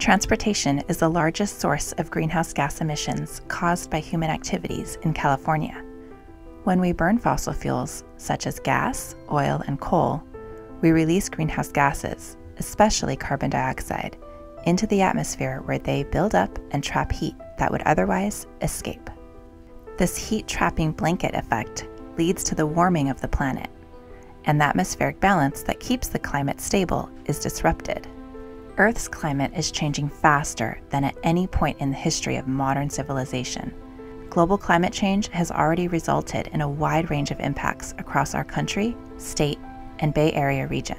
Transportation is the largest source of greenhouse gas emissions caused by human activities in California. When we burn fossil fuels, such as gas, oil, and coal, we release greenhouse gases, especially carbon dioxide, into the atmosphere where they build up and trap heat that would otherwise escape. This heat trapping blanket effect leads to the warming of the planet, and the atmospheric balance that keeps the climate stable is disrupted. Earth's climate is changing faster than at any point in the history of modern civilization. Global climate change has already resulted in a wide range of impacts across our country, state, and Bay Area region.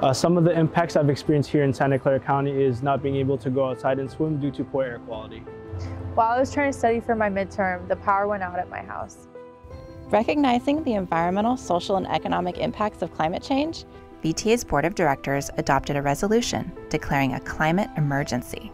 Uh, some of the impacts I've experienced here in Santa Clara County is not being able to go outside and swim due to poor air quality. While I was trying to study for my midterm, the power went out at my house. Recognizing the environmental, social, and economic impacts of climate change, VTA's Board of Directors adopted a resolution declaring a climate emergency.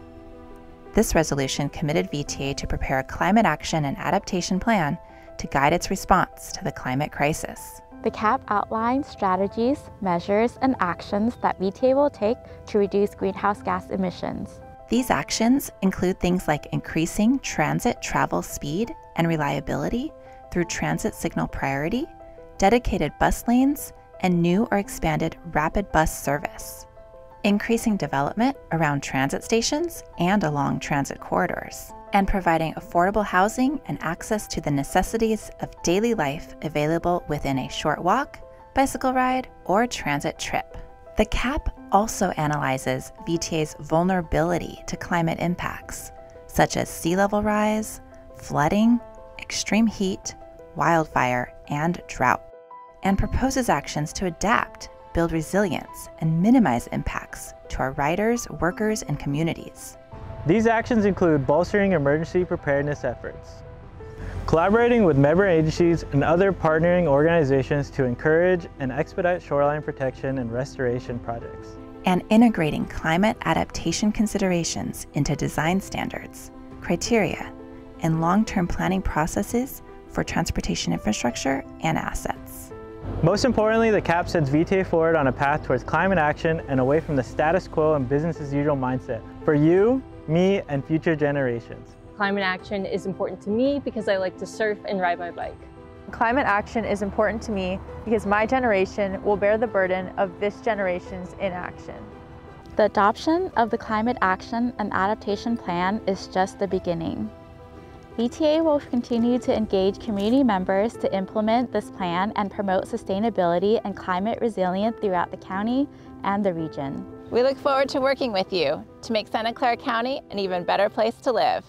This resolution committed VTA to prepare a climate action and adaptation plan to guide its response to the climate crisis. The CAP outlines strategies, measures, and actions that VTA will take to reduce greenhouse gas emissions. These actions include things like increasing transit travel speed and reliability through transit signal priority, dedicated bus lanes, and new or expanded rapid bus service, increasing development around transit stations and along transit corridors, and providing affordable housing and access to the necessities of daily life available within a short walk, bicycle ride, or transit trip. The CAP also analyzes VTA's vulnerability to climate impacts, such as sea level rise, flooding, extreme heat, wildfire, and drought and proposes actions to adapt, build resilience, and minimize impacts to our riders, workers, and communities. These actions include bolstering emergency preparedness efforts, collaborating with member agencies and other partnering organizations to encourage and expedite shoreline protection and restoration projects, and integrating climate adaptation considerations into design standards, criteria, and long-term planning processes for transportation infrastructure and assets. Most importantly, the CAP sends VTA forward on a path towards climate action and away from the status quo and business as usual mindset for you, me, and future generations. Climate action is important to me because I like to surf and ride my bike. Climate action is important to me because my generation will bear the burden of this generation's inaction. The adoption of the Climate Action and Adaptation Plan is just the beginning. VTA will continue to engage community members to implement this plan and promote sustainability and climate resilience throughout the county and the region. We look forward to working with you to make Santa Clara County an even better place to live.